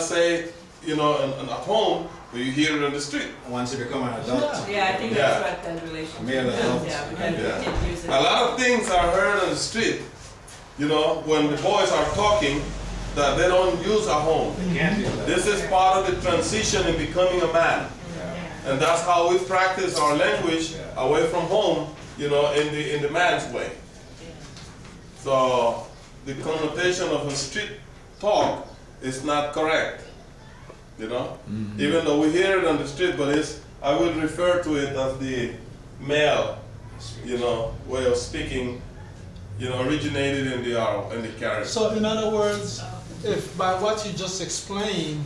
not say it, you know, in, in- at home, but you hear it on the street. Once you become an adult. Yeah, I think Yeah. that's what that relation. Male adults. Yeah, because Yeah. we can use it. A lot of things are heard on the street, you know, when the boys are talking, that they don't use at home. They can't do that. This is part of the transition in becoming a man. Yeah. And that's how we practice our language Yeah. away from home, you know, in the, in the man's way. So the connotation of a street talk is not correct, you know? Even though we hear it on the street, but it's, I would refer to it as the male, you know, way of speaking, you know, originated in the, uh, in the Caribbean. So in other words, if by what you just explained,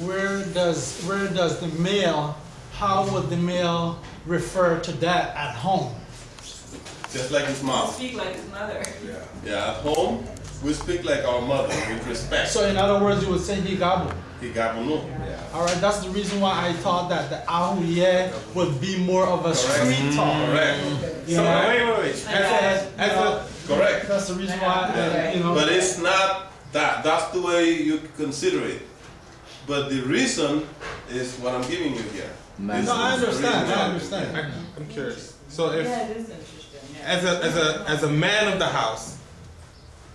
where does, where does the male, how would the male refer to that at home? Just like his mom. Speak like his mother. Yeah. Yeah, at home, we speak like our mother with respect. So in other words, you would say higabo. Higabunu. Yeah. All right, that's the reason why I thought that the ahuye would be more of a street talk. Correct. You So know? wait, wait, wait. As a, as a, Correct. That's the reason why, uh, I, you know. But it's not that. That's the way you consider it. But the reason is what I'm giving you here. This No, I understand. I understand. I, I'm curious. So if Yeah, it is interesting, yeah. as a as a as a man of the house,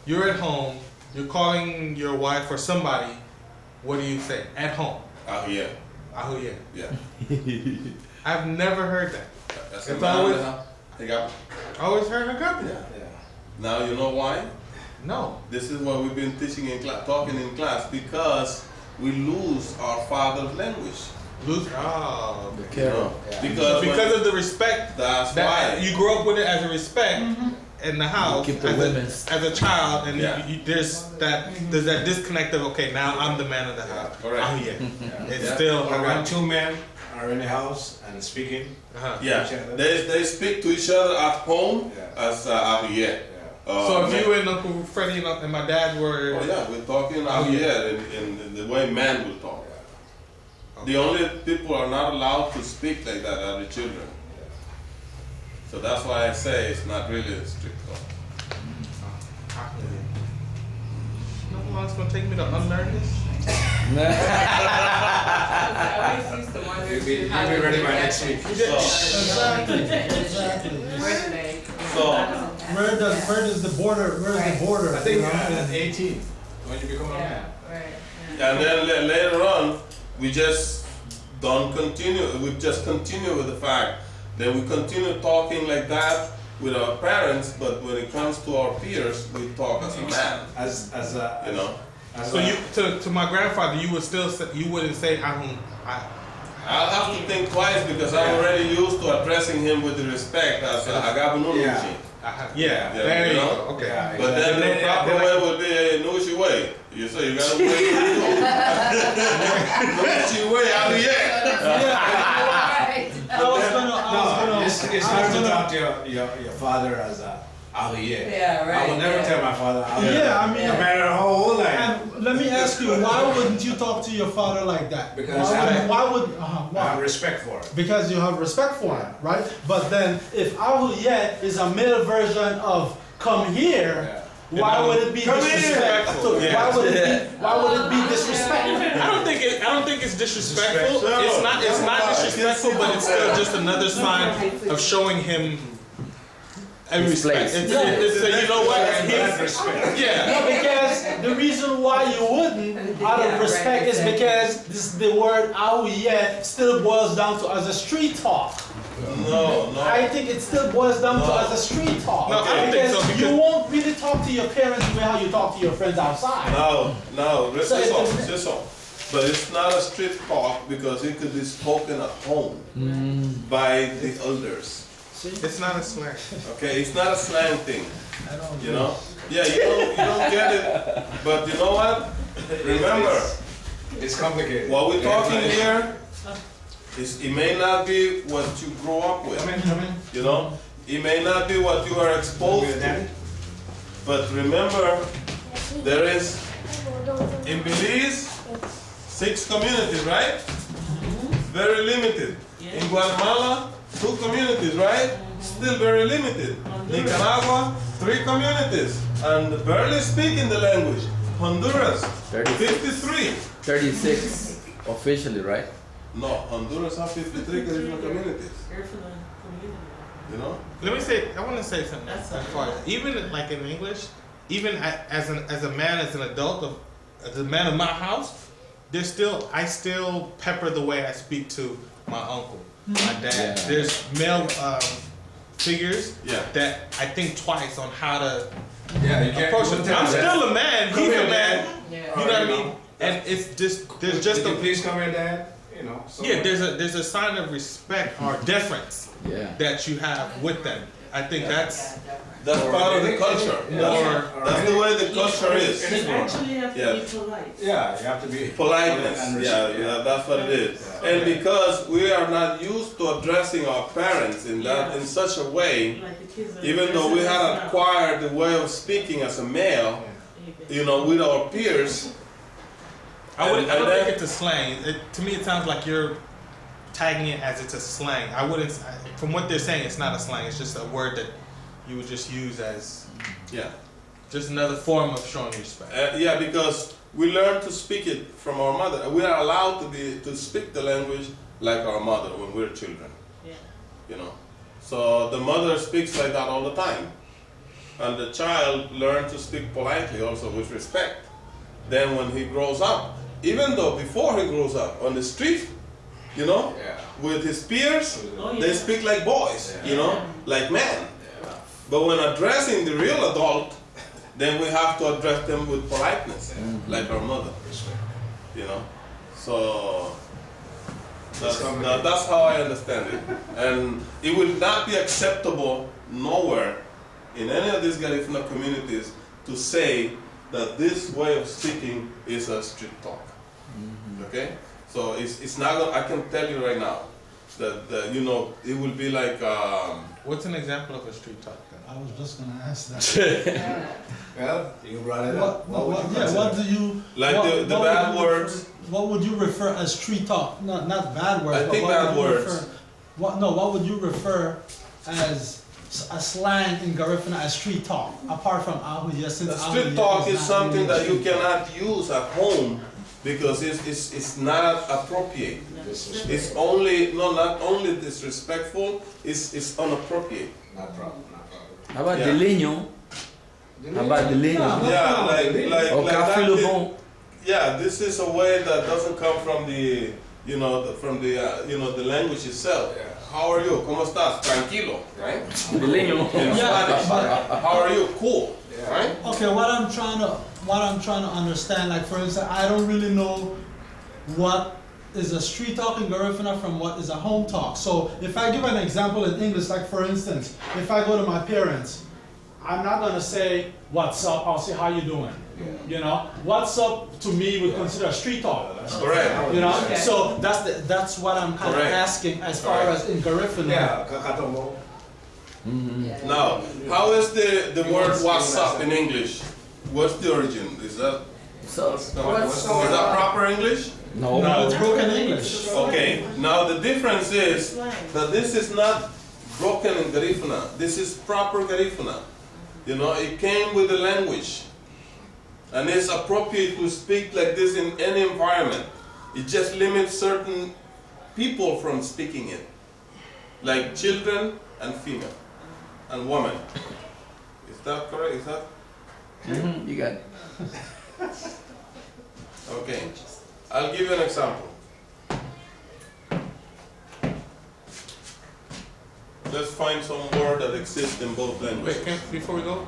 you're at home, you're calling your wife or somebody, what do you say at home? Oh yeah, Ahu yeah. yeah. I've never heard that. That's It's the man always- of the house. I always heard Hagabi. Yeah. Yeah. Now you know why? No. This is what we've been teaching in class, talking in class, because we lose our father's language. Lose. Oh. okay. You know? Yeah. Because Because of the respect that's that why. you grew up with it as a respect mm-hmm. In the house keep the as, women's. a, as a child, and Yeah. you, you, there's that there's that disconnect of okay, now I'm the man of the house. correct. Oh yeah. Yeah. It's Yeah. still But when around. two men are in the house and speaking, Uh-huh. yeah, each other. they, they speak to each other at home Yeah. as uh, ah, yeah. yeah. Uh, So if man- you and Uncle Freddie and, and my dad were, Oh yeah, we're talking Oh, out yeah. here in, in the way men will talk. The only people are not allowed to speak like that are the children. So that's why I say it's not really a strict talk. you know how long it's gonna take me to unlearn this? I always used to wonder You'll be, you'll be they ready do by that. next week. So, Exactly, exactly. Where they? So, Where does, where does the border, where's Right. the border? I think you know? uh, 18 when you become a Yeah, man. right. yeah. and then la- later on, we just don't continue. We just continue with the fact that we continue talking like that with our parents, but when it comes to our peers, we talk as a man. As as a You know. As So a, you to, to my grandfather, you would still say, you wouldn't say Ahun. I, I'll have to think twice because I'm already used to addressing him with the respect as a Agabununuchi. Yeah. I ha- yeah, Yeah, there you you know? go. Okay. Yeah, But then Then the I- proper then I- way would be a Nushi way. You say you gotta wait. Nushi way out here. Right. I was gonna, I was no, gonna. It's, it's I hard to talk to your, your, your father as a Aliye. Yeah, right. I will never yeah. tell my father Aliye. Yeah, I mean, No matter how old I am. let me ask you, why wouldn't you talk to your father like that? Because why I- would, why would, uh, I have respect for him. Because you have respect for him, right? But then, if Ahuye is a male version of come here, why would it be disrespectful? Yeah. Why would it be, why would it be disrespectful? I don't think it. I don't think it's disrespectful. Disrespect. It's not. It's not disrespectful, but it's still just another sign of showing him a His respect. place. It's, it's, it's, you know what? That's He's, yeah. No, because the reason why you wouldn't, out Yeah, of respect, right, is exactly. because this, the word Ahuye still boils down to as a street talk. No, no. I think it still boils down to as a street talk. No, I don't think so, Because you won't really talk to your parents the way how you talk to your friends outside. No, no, So listen, it- listen. But it's not a street talk because it could be spoken at home mm. by the elders. It's not a slang. Okay, it's not a slang thing. I don't You know? Yeah, you don't, you don't get it. But you know what? Remember, It's complicated. what we're talking Yeah. here is it may not be what you grew up with. Come in, come in. You know? It may not be what you are exposed to. But remember, there is in Belize six communities, right? Very limited. In Guatemala, two communities, right? Mm-hmm. Still very limited. Nicaragua, three communities, and barely speaking the language. Honduras, Thirty- 53. 36 officially, right? No, Honduras have 53 Caribbean communities. You're from the community. You know? Let me say. I want to say something. That's as far as- even like in English, even as an as a man, as an adult of as a man of my house, there's still I still pepper the way I speak to my uncle, my dad. Yeah. There's male um, figures Yeah. that I think twice on how to Yeah, you can't. approach you it. tell I'm that. still a man. Come He's here, a man. Yeah. You know what I mean? And it's just there's just Could you a please come here, Dad. You know. so- yeah. There's a there's a sign of respect or deference Yeah. that you have with them. I think that's Yeah, definitely. That's Or part of the any- culture. any- That's, Or- or that's any- the way the culture is. You actually have to Yeah. be polite. Yeah, you have to be Politeness. and Yeah, respect, yeah, that's what it is. Yeah. And because we are not used to addressing our parents in that Yeah. in such a way, Like the kids are even though we dressing had us up. acquired the way of speaking as a male, You you know, with our peers, I would And- I don't and think then- it's a slang. It, to me, it sounds like you're tagging it as it's a slang. I wouldn't. I, from what they're saying, it's not a slang. It's just a word that you would just use as yeah. just another form of showing respect. Uh, yeah, because we learn to speak it from our mother. We are allowed to be to speak the language like our mother when we're children. Yeah. You know, so the mother speaks like that all the time, and the child learns to speak politely also with respect. Then when he grows up, even though before he grows up on the street, you know, Yeah. with his peers, Oh, they speak like boys. yeah. You know, like men. But when addressing the real adult, then we have to address them with politeness, like our mother. You know, so that's, that, that's how I understand it, and it will not be acceptable nowhere in any of these Garifuna communities to say that this way of speaking is a street talk. Okay, so it's, it's not. I can tell you right now that, that you know it will be like. Um, What's an example of a street talk? Then? I was just gonna ask that. Well, you brought it up. What, what, would you yeah, what consider? do you? Like what- the- the what bad would you words. refer- What would you refer as street talk? Not, not bad words. I but think what bad would you words. refer- What, no, what would you refer as s- a slang in Garifuna as street talk, apart from Ahuya, since The Ahuya street talk is not something really that you street talk. cannot use at home because it's, it's, it's not appropriate. Disrespect. It's only, no, not only disrespectful, it's, it's inappropriate. Not problem, not problem. How about Yeah. the Leño? How about the Leño? Yeah. Yeah, like, like, Or like Café that, Le Bon? yeah, this is a way that doesn't come from the, you know, the, from the, uh, you know, the language itself. Yeah. How are you? ¿Cómo estás? Tranquilo, right? The Leño. In Yeah, Spanish. but- How are you? Cool, Yeah. right? Okay, what I'm trying to what I'm trying to understand, like for instance, I don't really know what is a street talk in Garifuna from what is a home talk. So if I give an example in English, like for instance, if I go to my parents, I'm not gonna say what's up. I'll say how you doing. You know, what's up to me would consider a street talk. Correct. You know, Okay. so that's the, that's what I'm kind of asking as far as in Garifuna. Yeah, kakatombo. Mhm. Now, how is the, the You word what's up in English? What's the origin? Is that, So, no, is that proper English? No. No, it's broken English. Okay, now the difference is that this is not broken in Garifuna. This is proper Garifuna. You know, it came with the language. And it's appropriate to speak like this in any environment. It just limits certain people from speaking it. Like children and female and women. Is that correct? Is that Mhm, You got it. okay? I'll give you an example. Let's find some word that exists in both languages. Wait, can, before we go,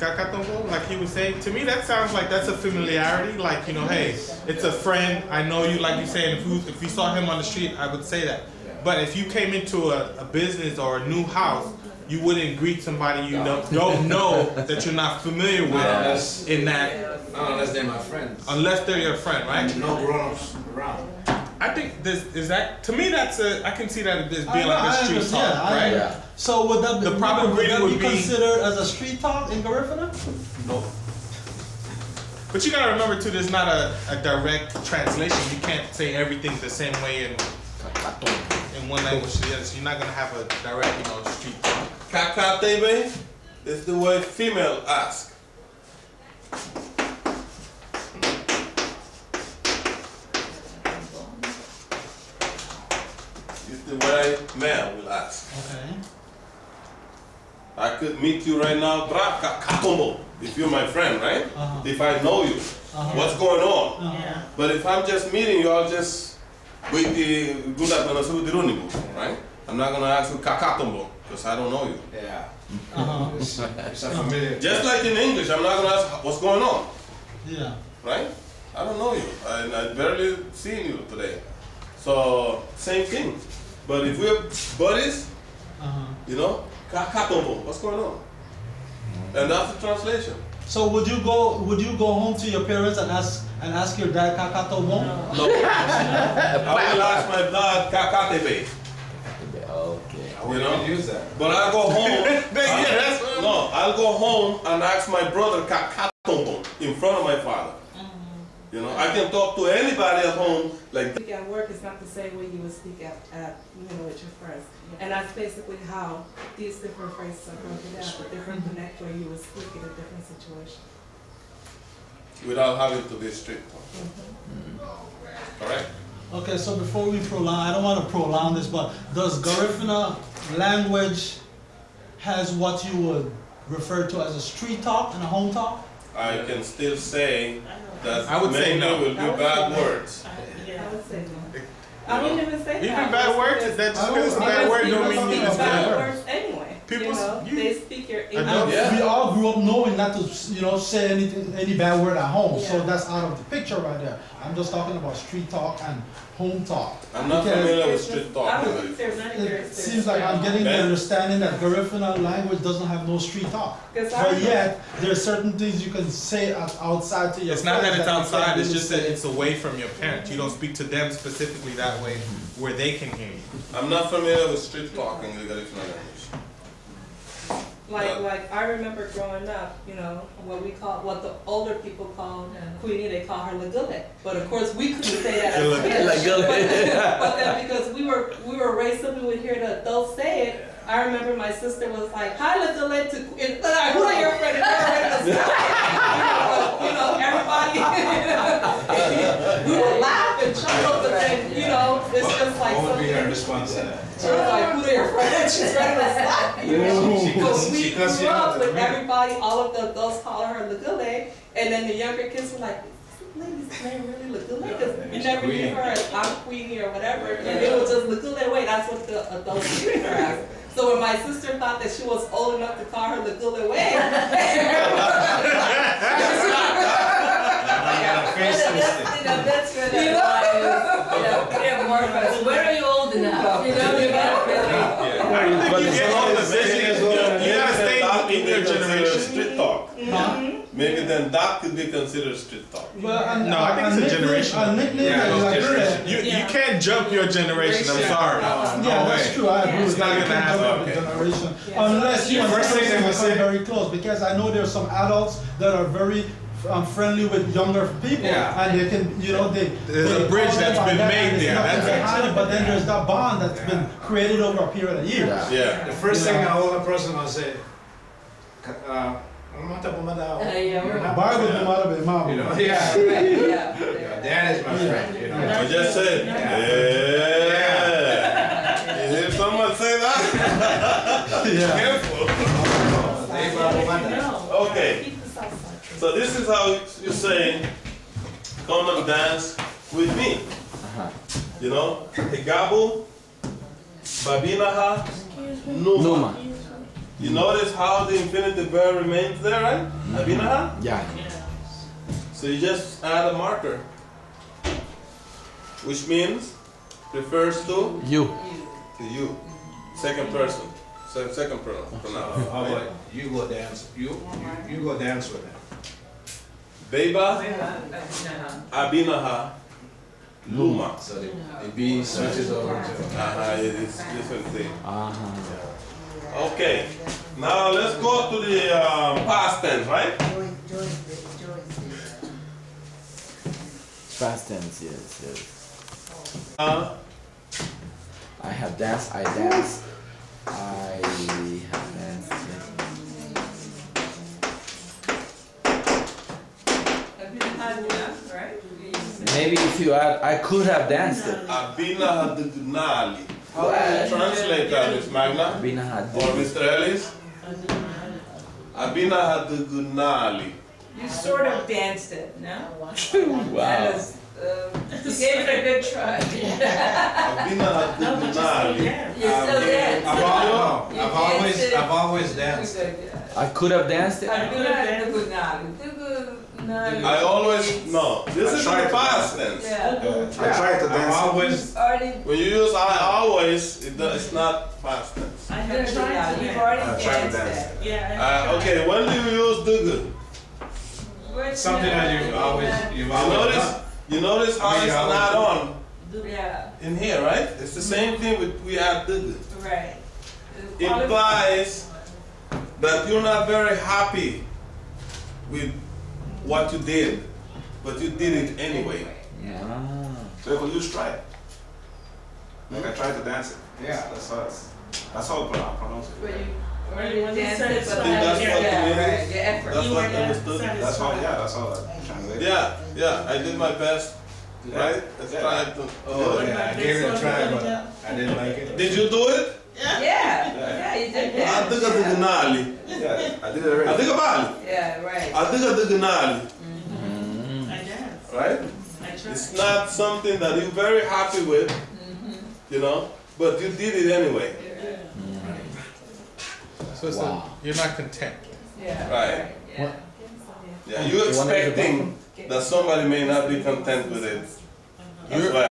Kakatombo, like he was saying, to me that sounds like that's a familiarity. Like you know, hey, it's a friend. I know you. Like you saying, if you if you saw him on the street, I would say that. But if you came into a, a business or a new house, you wouldn't greet somebody you know, don't know that you're not familiar with Unless, in that, not unless they're my friends. unless they're your friend, right? No grown-ups around. I think this is that. To me, that's a. I can see that as being know, like I a street understand, talk, I right? Yeah. So would that be, The proper would greeting that would be be- considered as a street talk in Garifuna? No. But you gotta remember too, there's not a, a direct translation. You can't say everything the same way in in one language to the other. So you're not gonna have a direct, you know, street talk. Kakatebe is the way female ask. It's the way male will ask. Okay. I could meet you right now, bra kakakomo, if you're my friend, right? Uh -huh. If I know you, uh -huh. what's going on? Uh -huh. But if I'm just meeting you, I'll just, eh, right? I'm not gonna ask you kakakomo because I don't know you. Yeah. Uh-huh. It's, it's a familiar. Just like in English, I'm not gonna ask what's going on, Yeah. right? I don't know you. I, I barely seen you today. So same thing. But if we're buddies, Uh-huh. you know, kakatombo, what's going on? And that's the translation. So would you go would you go home to your parents and ask and ask your dad kakato bon? No. I will ask my dad kakatebe. Okay. I wouldn't You know? even use that. But I'll go home. Yeah, that's I'm- no, I'll go home and ask my brother kakatombo in front of my father. Mm-hmm. You know, I can talk to anybody at home like Speak at work is not the same way you would speak at, at you know, with your friends. And that's basically how these different phrases are broken down, the different connect where you would speak in a different situation. without having to be strict. Mm-hmm. Mm-hmm. Correct? Okay, so before we prolong, I don't want to prolong this, but does Garifuna language has what you would refer to as a street talk and a home talk? I can still say that I would say no. will be I would bad say no. words. Yeah. I would say no. I wouldn't even say that. Even bad words, is that just because it's a bad Because word don't mean speak you it's bad bad? words anyway. People you know, you- they speak your English. Yeah. we all grew up knowing not to, you know, say anything, any bad word at home. So that's out of the picture right there. I'm just talking about street talk and home talk. I'm not Because familiar with street talk. I really. think It seems like I'm getting the understanding that Garifuna language doesn't have no street talk. But yet, there are certain things you can say outside to your It's not that it's you outside, it's just that it's away from your parents. You don't speak to them specifically that way where they can hear you. I'm not familiar with street talk in the Galician language. Like, like I remember growing up, you know, what we call, what the older people call Queenie, they call her Lagule. But of course, we couldn't say that as Lagule. kids. Lagule. But but then because we were, we were raised up, we would hear the adults say it. I remember my sister was like, hi Lagule to, and like, who are your friends? And they were ready to stop. You know, everybody, we would laugh you know, it's just like What would be her something. response to that? She was like, who are your friends? She's ready to slap you. know? She But cuts- we she cuts grew you out up of with the room. everybody, all of the adults call her Lagule, and then the younger kids were like, is this lady's name really Lagule? Because Yeah, you it's never knew Queenie. her as I'm Queenie or whatever, and it was just Lagule way, that's what the adults treated her as. So when my sister thought that she was old enough to call her Lagule way, I got a face twisted. You know, that's where You that line is, you know, we have more fun. Where are you old enough? You know, you got really. I don't think you get all the Maybe- You you gotta stay that in could your be considered generation. Street talk. Mm-hmm. Maybe then that could be considered street talk. Well, and- No, I think it's a generation. A nickname Yeah, that is like generation. You, you Yeah. can't jump your generation, I'm sorry. No Yeah, that's way. true. I agree It's not. You gonna can't happen, jump up a okay. generation Yeah. unless you Yeah. and First thing person I become say- very close. Because I know there's some adults that are very um, friendly with younger people, Yeah. and they can, you know, they. There's they a bridge that's been that, made there. nothing That's behind it, But then there's that bond that's been created over a period of years. Yeah. Yeah. The first thing Yeah. an older person will say, uh, "Ano man tapo mo daw?" Uh, yeah, we're- Bible no the mom. You know, yeah. yeah. Yeah, Dad is my friend, you know. I just said, yeah. You hear someone say that? Yeah. Careful. Hey, Babo no. Okay. So this is how you say, come and dance with me. Uh-huh. You know, Igabu, Babinaha, Numa. Numa. You notice how the infinitive verb remains there, right? Babinaha? Yeah. So you just add a marker, which means refers to You. to you, second person, se- second pronoun. So, pronoun, how right? about you go dance, you, you, you go dance with him. Beba, Uh-huh. Abinaha, Luma. So the, the B switches over to. Uh-huh, it is different thing. Uh-huh. Okay, now let's go to the um, past tense, right? Past tense, yes, yes. Uh, I have danced, I dance. I have danced. yes. Maybe if you add, I could have danced it. Abinaha Dunali. How do you translate that, Miss Magna? Bina had Or Mr. Ellis? I didn't know. Abina Hadugunali. You sort of danced it, no? Wow. That was, uh, you gave it a good try. Abina No, but you still Hadugunali. dance. You still dance. I've, al- You I've always, danced it. I've always danced. I could have danced it. I'm good at the good now. The good now. I always, no, this I is in tried the to- past tense. Yeah. Yeah, I tried to dance. I've always, Already, When you use I always, it does, it's not past tense. I no, have no, tried to you've dance. already I tried to danced dance. that. Yeah, I have Uh, tried. okay, when do you use do good? Where's something the- that you've always, you've You always notice, done. You notice how I mean, it's not on Yeah, in here, right? It's the same thing with we add do good. right. The quali- Implies that you're not very happy with what you did, but you did it anyway. Ah. So if you could use try. Like I tried to dance it. Yeah, that's how it's, that's how I pronounce it. Where you, you you want to dance set it, it but so that's what yeah, it right, your effort. That's You what I not understood. That's how, yeah, that's how I translate. Yeah, yeah, I did my best, Yeah. right? Let's Yeah. try to. Oh, What yeah, I gave it a try, but I didn't like it. Did you do it? Yeah, yeah, yeah you did I that. think I did Gunali. Yeah, I did it I already. think about it. Yeah, right. I think I did Gunali, Mm. I dance. right? I tried. It's not something that you're very happy with, Mhm. you know, but you did it anyway. Yeah, So it's Wow. a, you're not content. yeah, Right. right, yeah. Yeah, you're You wanna use the expecting that somebody may not be content with it. That's why